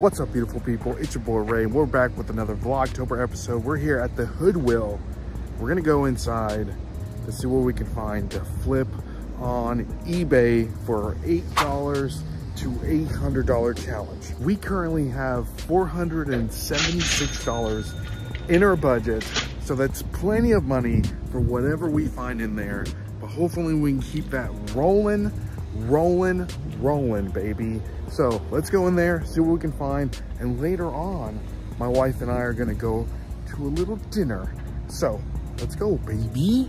What's up, beautiful people? It's your boy Ray. And we're back with another Vlogtober episode. We're here at the Hoodwill. We're gonna go inside to see what we can find to flip on eBay for $8 to $800 challenge. We currently have $476 in our budget, so that's plenty of money for whatever we find in there. But hopefully we can keep that rolling, rolling, rolling, baby. So let's go in there, see what we can find. And later on, my wife and I are gonna go to a little dinner. So let's go, baby.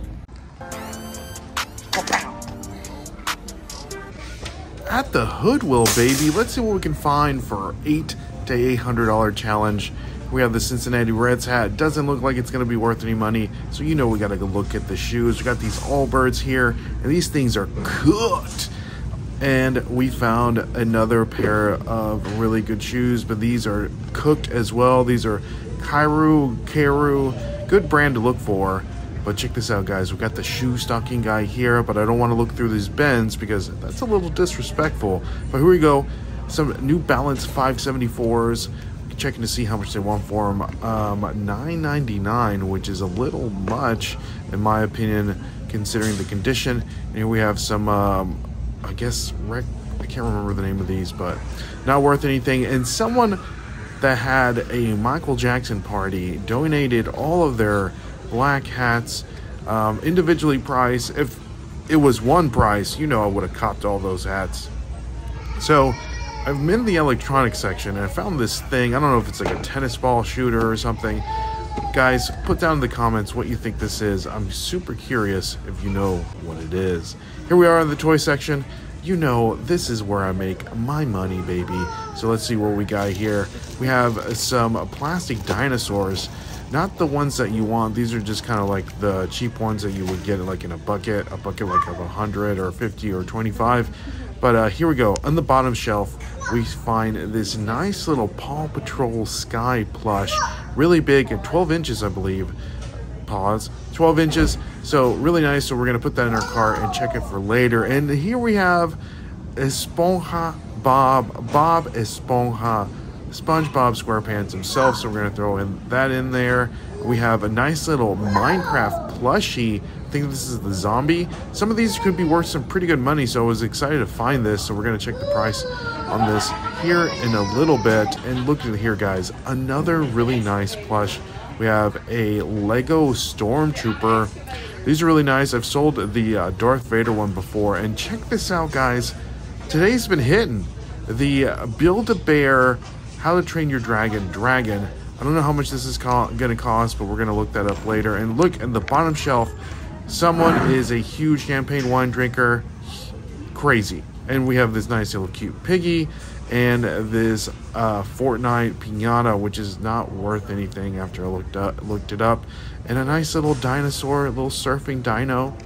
At the Hoodwill, baby. Let's see what we can find for eight to $800 challenge. We have the Cincinnati Reds hat. Doesn't look like it's going to be worth any money. So you know we got to go look at the shoes. We got these Allbirds here. And these things are cooked and we found another pair of really good shoes but these are cooked as well. These are Kairu Karu good brand to look for. But check this out guys. We've got the shoe stocking guy here but I don't want to look through these bins because that's a little disrespectful. But here we go. Some New Balance 574s checking to see how much they want for them um 9.99 which is a little much in my opinion considering the condition. And here we have some um, I guess I can't remember the name of these, but not worth anything. And someone that had a Michael Jackson party donated all of their black hats um, individually priced. If it was one price, you know I would have copped all those hats. So I'm in the electronics section and I found this thing. I don't know if it's like a tennis ball shooter or something. Guys, put down in the comments what you think this is. I'm super curious if you know what it is. Here we are in the toy section. You know, this is where I make my money, baby. So let's see what we got here. We have some plastic dinosaurs. Not the ones that you want. These are just kind of like the cheap ones that you would get like in a bucket. A bucket like of 100 or 50 or 25. But uh, here we go. On the bottom shelf, we find this nice little Paw Patrol Sky plush. Really big at 12 inches, I believe. Pause. 12 inches. So really nice. So we're going to put that in our cart and check it for later. And here we have Esponja Bob. Bob Esponja. SpongeBob SquarePants himself. So we're going to throw in that in there. We have a nice little Minecraft plushie I think this is the zombie. Some of these could be worth some pretty good money, so I was excited to find this. So we're going to check the price on this here in a little bit. And look at here, guys. Another really nice plush. We have a Lego Stormtrooper. These are really nice. I've sold the uh, Darth Vader one before. And check this out, guys. Today's been hitting. The Build-A-Bear How to Train Your Dragon Dragon. I don't know how much this is going to cost, but we're going to look that up later. And look at the bottom shelf. Someone is a huge champagne wine drinker. Crazy. And we have this nice little cute piggy and this uh, Fortnite pinata, which is not worth anything after I looked up, looked it up, and a nice little dinosaur, a little surfing dino.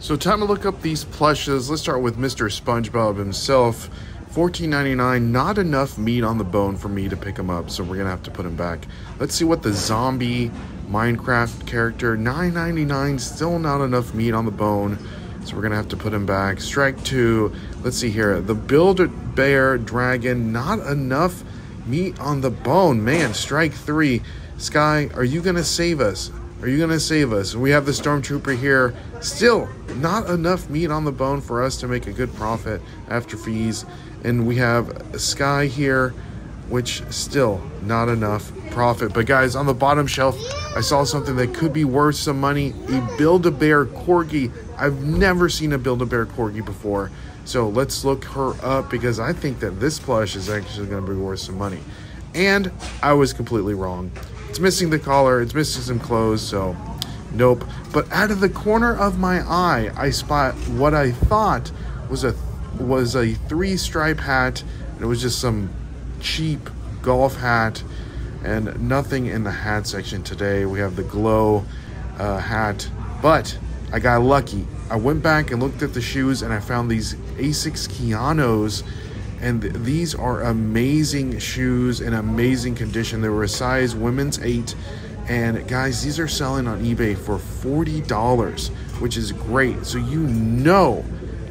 So time to look up these plushes. Let's start with Mr. SpongeBob himself. $14.99, not enough meat on the bone for me to pick him up, so we're gonna have to put him back. Let's see what the zombie Minecraft character, $9.99, still not enough meat on the bone, so we're gonna have to put him back. Strike two, let's see here, the Build-A-Bear Dragon, not enough meat on the bone. Man, strike three. Sky, are you gonna save us? Are you gonna save us? We have the Stormtrooper here. Still, not enough meat on the bone for us to make a good profit after fees. And we have a Sky here, which still not enough profit. But guys, on the bottom shelf, I saw something that could be worth some money. A Build-A-Bear Corgi. I've never seen a Build-A-Bear Corgi before. So let's look her up because I think that this plush is actually going to be worth some money. And I was completely wrong. It's missing the collar, it's missing some clothes, so nope. But out of the corner of my eye, I spot what I thought was a was a three stripe hat. And it was just some cheap golf hat and nothing in the hat section today. We have the glow uh, hat, but I got lucky. I went back and looked at the shoes and I found these Asics Kayanos and th these are amazing shoes in amazing condition. They were a size women's eight and guys, these are selling on eBay for $40, which is great. So you know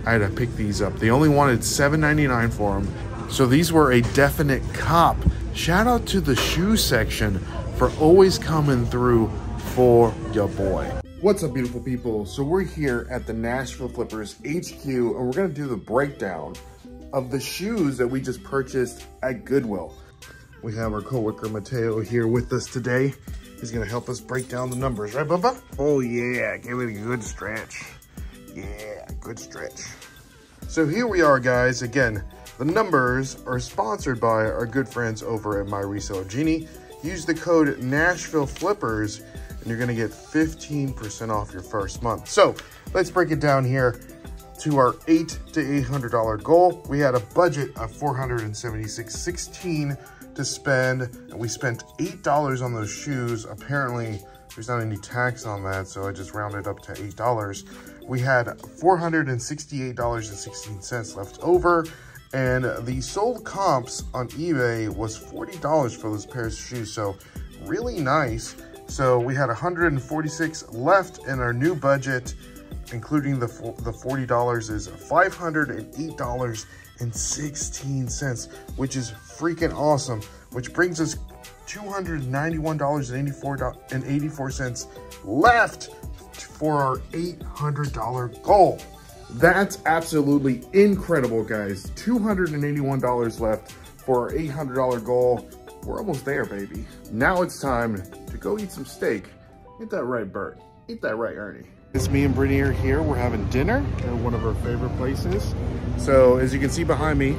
I had to pick these up. They only wanted $7.99 for them. So these were a definite cop. Shout out to the shoe section for always coming through for your boy. What's up, beautiful people? So we're here at the Nashville Flippers HQ, and we're gonna do the breakdown of the shoes that we just purchased at Goodwill. We have our coworker Mateo here with us today. He's gonna help us break down the numbers, right, Bubba? Oh yeah, give it a good stretch. Yeah, good stretch. So here we are, guys. Again, the numbers are sponsored by our good friends over at My Reseller Genie. Use the code Nashville Flippers and you're gonna get 15% off your first month. So let's break it down here to our eight to $800 goal. We had a budget of 476.16 to spend, and we spent $8 on those shoes. Apparently, there's not any tax on that, so I just rounded up to $8. We had $468.16 left over, and the sold comps on eBay was $40 for those pairs of shoes, so really nice. So we had 146 left in our new budget, including the, the $40 is $508.16, which is freaking awesome, which brings us $291.84 left for our $800 goal. That's absolutely incredible, guys. $281 left for our $800 goal. We're almost there, baby. Now it's time to go eat some steak. Eat that right, Bert. Eat that right, Ernie. It's me and Brittany are here. We're having dinner at one of our favorite places. So as you can see behind me,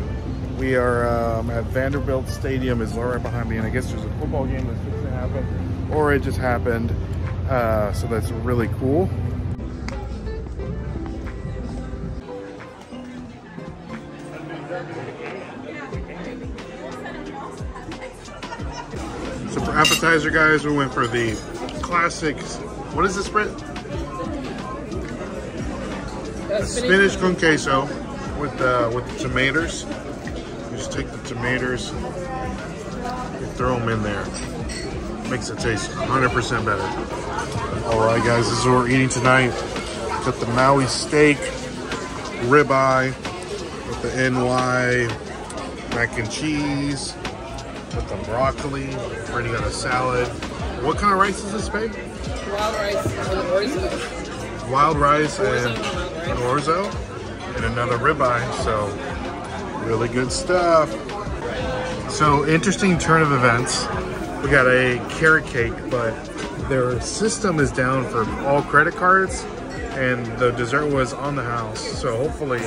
we are um, at Vanderbilt Stadium is right behind me. And I guess there's a football game that's just happened or it just happened. Uh, so that's really cool. So for appetizer, guys, we went for the classic. What is this, Britt? spinach con queso with uh, with the tomatoes. You just take the tomatoes, you throw them in there. Makes it taste 100% better. All right, guys, this is what we're eating tonight. Got the Maui steak, ribeye, with the NY mac and cheese, with the broccoli. Already got a salad. What kind of rice is this, babe? Wild rice and orzo. Wild rice and and an orzo and another ribeye. So really good stuff. So interesting turn of events. We got a carrot cake, but their system is down for all credit cards and the dessert was on the house. So hopefully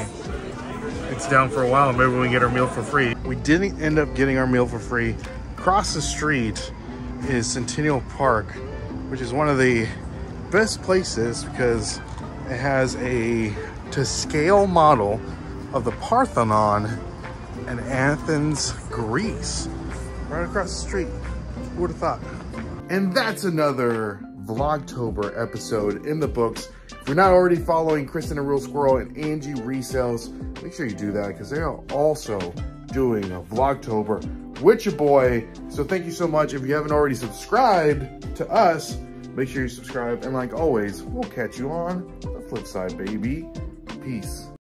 it's down for a while. And maybe we can get our meal for free. We didn't end up getting our meal for free. Across the street is Centennial Park, which is one of the best places because it has a to scale model of the Parthenon in Athens, Greece. Right across the street. Would have thought? And that's another Vlogtober episode in the books. If you're not already following Kristen and Rural Squirrel and Angie Resells, make sure you do that because they are also doing a Vlogtober with your boy. So thank you so much. If you haven't already subscribed to us, make sure you subscribe. And like always, we'll catch you on the flip side, baby. Peace.